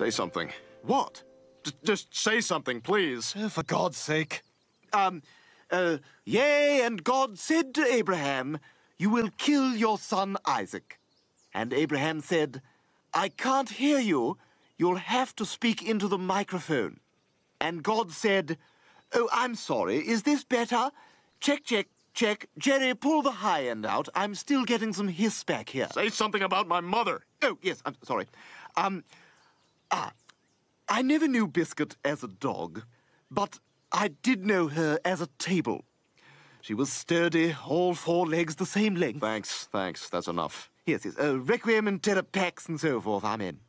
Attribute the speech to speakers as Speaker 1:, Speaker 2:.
Speaker 1: Say something.
Speaker 2: What?
Speaker 1: D just say something, please.
Speaker 2: Oh, for God's sake. Um, uh, yea, and God said to Abraham, You will kill your son Isaac. And Abraham said, I can't hear you. You'll have to speak into the microphone. And God said, Oh, I'm sorry. Is this better? Check, check, check. Jerry, pull the high end out. I'm still getting some hiss back here.
Speaker 1: Say something about my mother.
Speaker 2: Oh, yes, I'm sorry. Um, ah, I never knew Biscuit as a dog, but I did know her as a table. She was sturdy, all four legs the same length.
Speaker 1: Thanks, thanks. That's enough.
Speaker 2: Yes, yes. Uh, Requiem and Terra Pax and so forth. I'm in.